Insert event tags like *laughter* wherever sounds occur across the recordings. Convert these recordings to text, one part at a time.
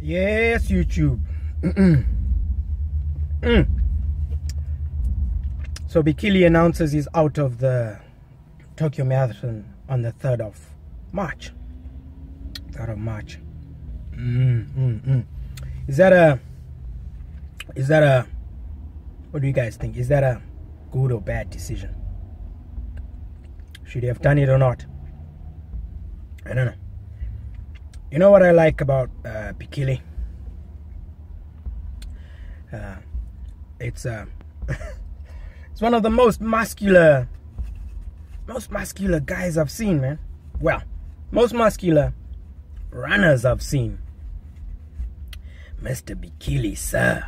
Yes, YouTube. Mm. So Bekele announces he's out of the Tokyo Marathon on the 3rd of March. 3rd of March. Mm, mm, mm. Is that a is that a what do you guys think? Is that a good or bad decision? Should he have done it or not? I don't know. You know what I like about uh, Bekele? Uh, it's uh, *laughs* it's one of the most muscular, most muscular guys I've seen, man. Well, most muscular runners I've seen. Mr. Bekele, sir.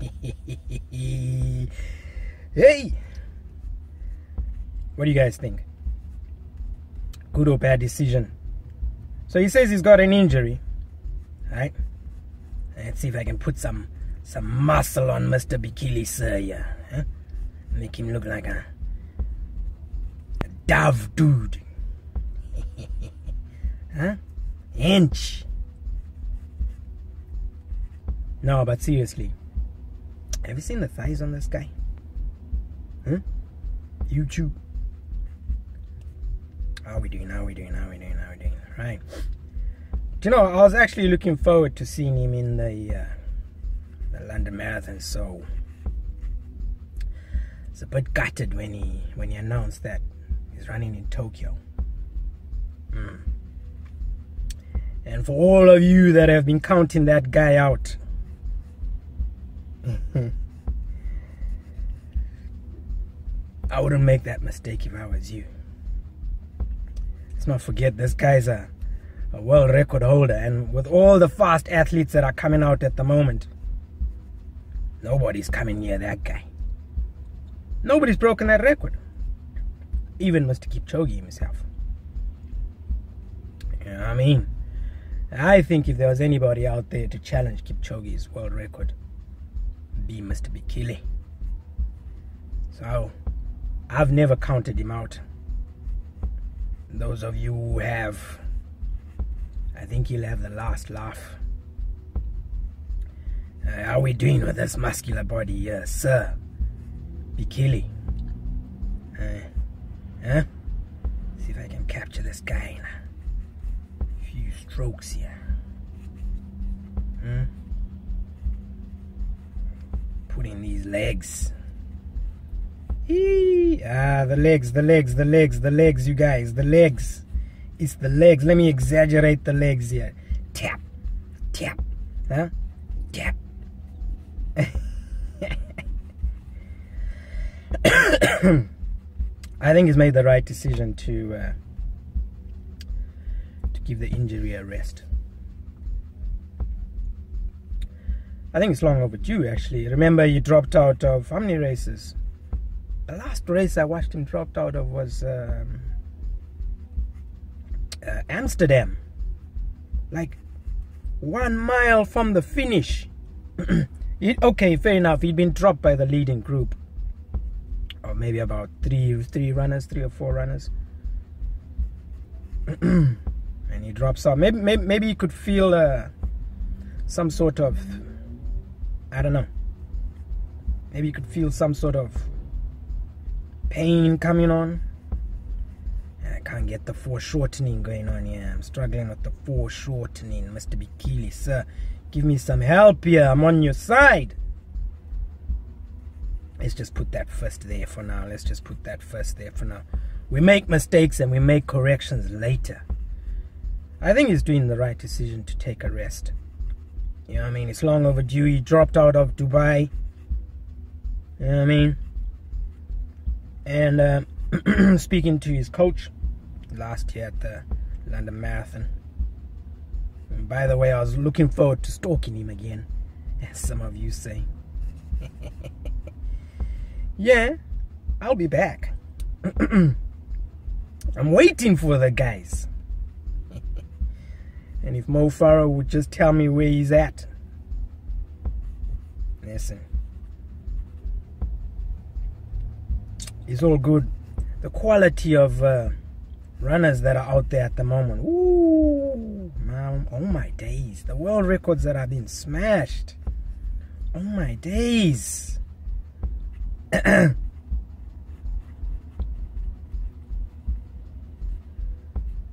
*laughs* hey! What do you guys think? Good or bad decision? So he says he's got an injury. Right? Let's see if I can put some some muscle on Mr. Bekele, sir, yeah. Huh? Make him look like a, a dove dude. *laughs* huh? Inch. No, but seriously. Have you seen the thighs on this guy? Huh? YouTube. How we doing? How we doing? How we doing? How we doing? Right. Do you know, I was actually looking forward to seeing him in the uh, the London Marathon, so it's a bit gutted when he when he announced that he's running in Tokyo. Mm. And for all of you that have been counting that guy out, *laughs* I wouldn't make that mistake if I was you. Let's not forget this guy's a, a world record holder, and with all the fast athletes that are coming out at the moment, nobody's coming near that guy. Nobody's broken that record. Even Mr. Kipchoge himself. You know I mean? I think if there was anybody out there to challenge Kipchoge's world record, be Mr. Bekele. So, I've never counted him out. Those of you who have, I think you'll have the last laugh. Uh, how are we doing with this muscular body here, sir? Bekele. Uh, huh? See if I can capture this guy a few strokes here. Hmm? Putting these legs. Eee, ah, the legs, the legs, the legs, the legs, you guys, the legs. It's the legs. Let me exaggerate the legs here. Tap, tap, huh? Tap. *coughs* I think he's made the right decision to uh, to give the injury a rest. I think it's long overdue actually. Remember you dropped out of how many races? The last race I watched him dropped out of was um, uh, Amsterdam. Like one mile from the finish. *clears throat* okay, fair enough. He'd been dropped by the leading group or maybe about three three runners, three or four runners. *clears throat* and he drops out. Maybe maybe, maybe you could feel uh, some sort of I don't know. Maybe you could feel some sort of pain coming on. I can't get the foreshortening going on here. I'm struggling with the foreshortening, Mr. Bekele, sir. Give me some help here. I'm on your side let's just put that first there for now let's just put that first there for now we make mistakes and we make corrections later I think he's doing the right decision to take a rest you know what I mean it's long overdue he dropped out of Dubai you know what I mean and uh, *clears throat* speaking to his coach last year at the London Marathon and by the way I was looking forward to stalking him again *laughs* as some of you say *laughs* yeah, I'll be back. *clears throat* I'm waiting for the guys. *laughs* and if Mo Farah would just tell me where he's at. Listen. It's all good. The quality of uh, runners that are out there at the moment. Ooh, Oh, my days. The world records that have been smashed. Oh my days. *coughs*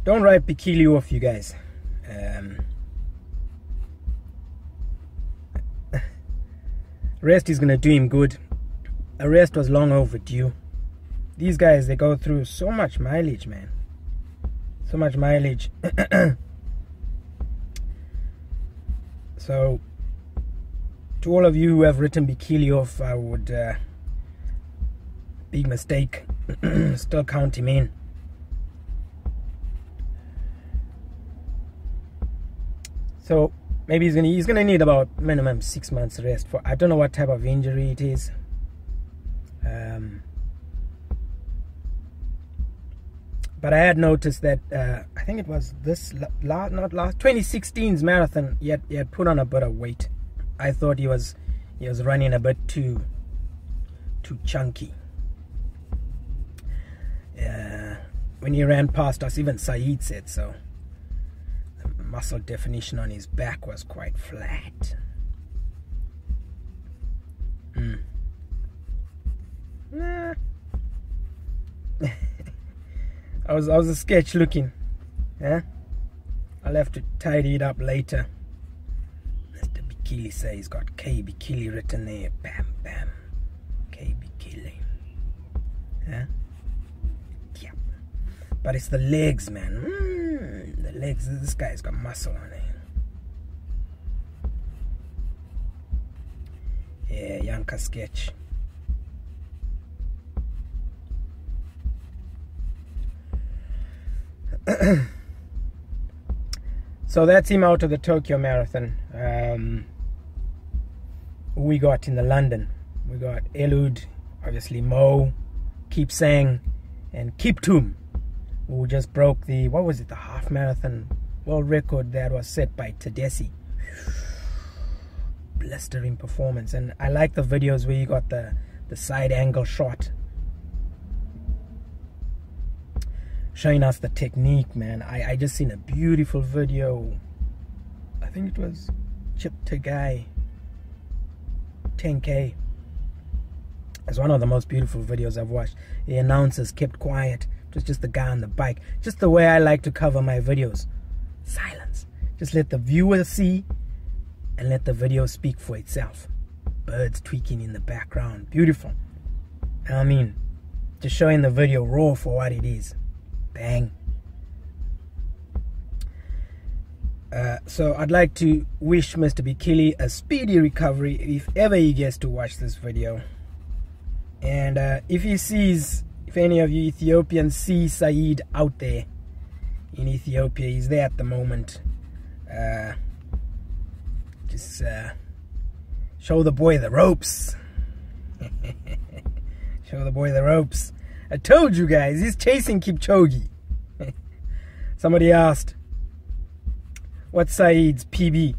Don't write Bekele off, you guys. Um, *laughs* rest is gonna do him good. A rest was long overdue. These guys, they go through so much mileage, man. So much mileage. *clears throat* so, to all of you who have written Bekele off, I would, uh, big mistake, *clears throat* still count him in. So maybe he's gonna he's gonna need about minimum six months rest for I don't know what type of injury it is. Um, but I had noticed that uh, I think it was this last not last 2016's marathon. He had, he had put on a bit of weight. I thought he was he was running a bit too too chunky. Uh, when he ran past us, even Saeed said so The muscle definition on his back was quite flat. Mm. Nah. *laughs* I was I was a sketch looking. Yeah? I'll have to tidy it up later. Mr. Bekele says he's got K Bekele written there. Bam bam. K Bekele. Yeah? Yeah. But it's the legs, man. Mm the legs. This guy's got muscle on it. Yeah, Yanka sketch. So that's him out of the Tokyo Marathon. Um, we got in the London. We got Eliud, obviously Mo, Kipsang, and Keep Kiptum who just broke the what was it the half marathon world record that was set by Tedeschi blistering performance and I like the videos where you got the the side angle shot showing us the technique man I, I just seen a beautiful video I think it was Chip Guy 10k it's one of the most beautiful videos I've watched the announcers kept quiet just just the guy on the bike. Just the way I like to cover my videos. Silence. Just let the viewer see and let the video speak for itself. Birds tweaking in the background. Beautiful. I mean, just showing the video raw for what it is. Bang. Uh, so I'd like to wish Mr. Bekele a speedy recovery if ever he gets to watch this video. And uh, if he sees if any of you Ethiopians see Saeed out there in Ethiopia, he's there at the moment. Uh, just uh, show the boy the ropes. *laughs* show the boy the ropes. I told you guys, he's chasing Kipchoge. *laughs* Somebody asked, what's Saeed's PB?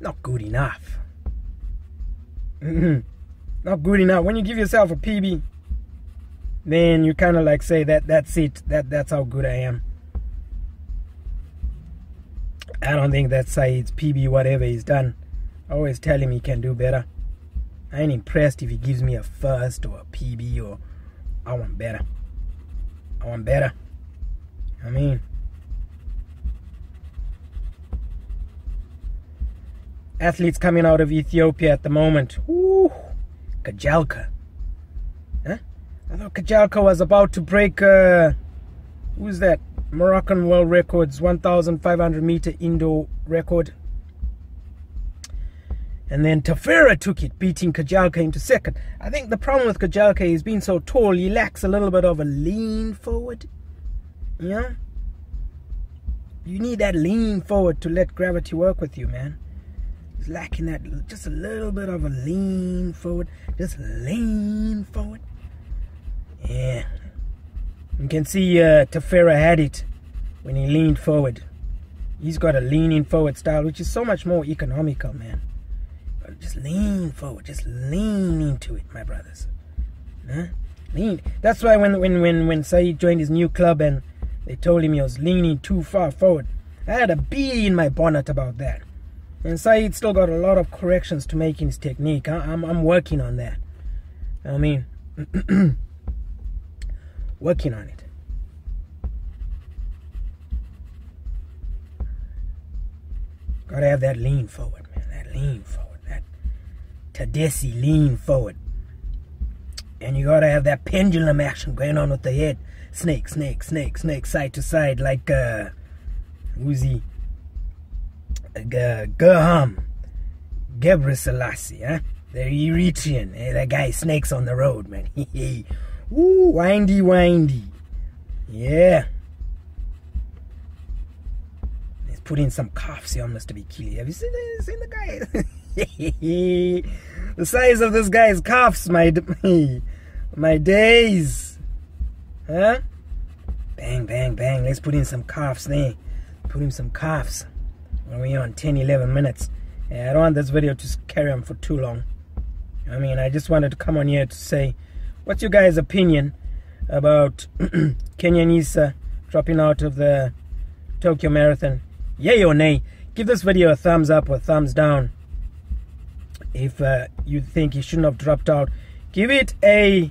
Not good enough. Mm-hmm. Not good enough. When you give yourself a PB, then you kind of like say that that's it that that's how good I am I don't think that Saeed's PB whatever he's done I always tell him he can do better I ain't impressed if he gives me a first or a PB or I want better I want better I mean athletes coming out of Ethiopia at the moment Ooh, Kejelcha Huh? I thought Kejelcha was about to break, uh, who's that? Moroccan World Records 1,500 meter indoor record. And then Tefera took it, beating Kejelcha into second. I think the problem with Kejelcha is being so tall, he lacks a little bit of a lean forward. Yeah? You need that lean forward to let gravity work with you, man. He's lacking that, just a little bit of a lean forward. Just lean forward. Yeah. You can see uh, Tefera had it when he leaned forward. He's got a leaning forward style, which is so much more economical, man. Just lean forward. Just lean into it, my brothers. Huh? Lean. That's why when when when when Saeed joined his new club and they told him he was leaning too far forward, I had a bee in my bonnet about that. And Saeed still got a lot of corrections to make in his technique. I, am I'm working on that. I mean, *clears throat* working on it. Gotta have that lean forward, man. That lean forward. Tadesse lean forward. And you gotta have that pendulum action going on with the head. Snake, snake, snake, snake, side to side, like uh who's he? Uh, Gerham. Gebre Selassie, huh? The Eritrean. Eh? That guy snakes on the road, man. *laughs* Ooh, windy, windy. Yeah. Let's put in some calves here on Mr. Bekele. Have you seen, seen the guy? *laughs* *laughs* the size of this guy's calves, my, *laughs* my days. Huh? Bang, bang, bang. Let's put in some calves there. Put in some. When we're on 10, 11 minutes. Yeah, I don't want this video to carry on for too long. I mean, I just wanted to come on here to say, what's your guys' opinion about *clears throat* Kenenisa uh, dropping out of the Tokyo Marathon? Yay or nay? Give this video a thumbs up or thumbs down. If uh, you think he shouldn't have dropped out, give it a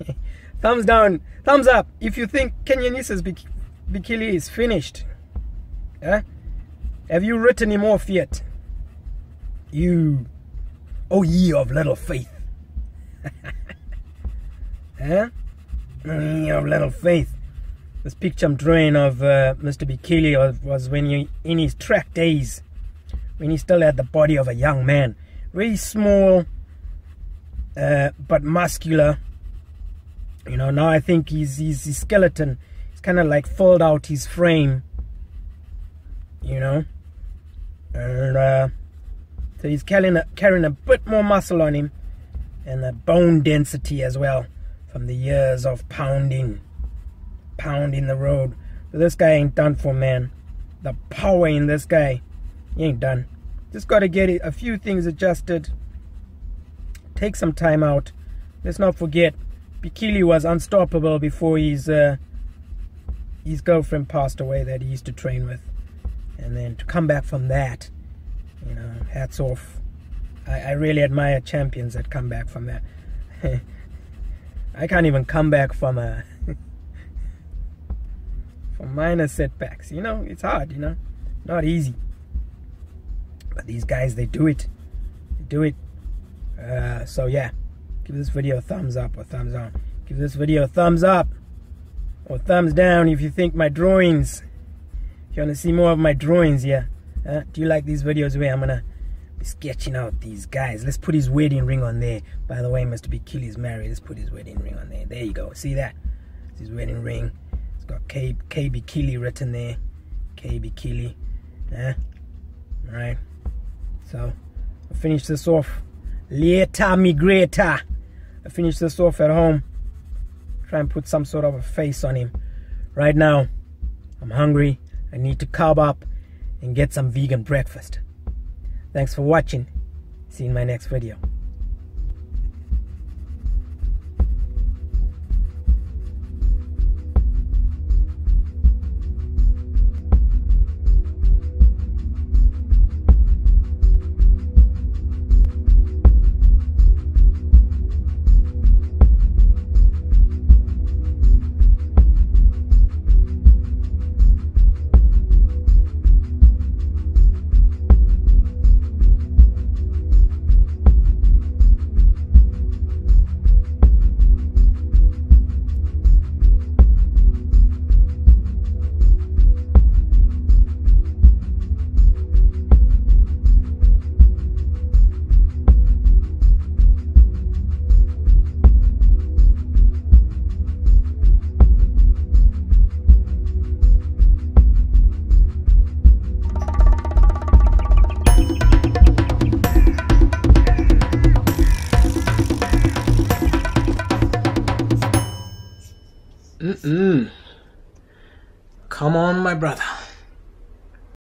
*laughs* thumbs down, thumbs up. If you think Kenenisa's Bik Bekele is finished, yeah? have you written him off yet? You O ye of little faith. *laughs* O ye of little faith. This picture I'm drawing of uh, Mr. Bekele was when he, in his track days, when he still had the body of a young man. Very small, uh, but muscular. You know, now I think his, his, his skeleton is kind of like filled out his frame. You know? And, uh, so he's carrying a, carrying a bit more muscle on him and the bone density as well from the years of pounding, pounding the road. But this guy ain't done for, man. The power in this guy, he ain't done. Just got to get a few things adjusted. Take some time out. Let's not forget, Bekele was unstoppable before his uh, his girlfriend passed away that he used to train with. And then to come back from that you know, hats off. I, I really admire champions that come back from that. *laughs* I can't even come back from a *laughs* from minor setbacks. You know, it's hard. You know, not easy. But these guys, they do it. They do it. Uh, so yeah, give this video a thumbs up or thumbs down. Give this video a thumbs up or thumbs down if you think my drawings. If you want to see more of my drawings here. Uh, do you like these videos where I'm gonna be sketching out these guys? Let's put his wedding ring on there. By the way, Mr. Bekele's married. Let's put his wedding ring on there. There you go. See that? It's his wedding ring. It's got K K Bekele written there. K Bekele. Yeah. Right. So I'll finish this off. Later, migrator. I finish this off at home. Try and put some sort of a face on him. Right now, I'm hungry. I need to carb up and get some vegan breakfast. Thanks for watching. See you in my next video.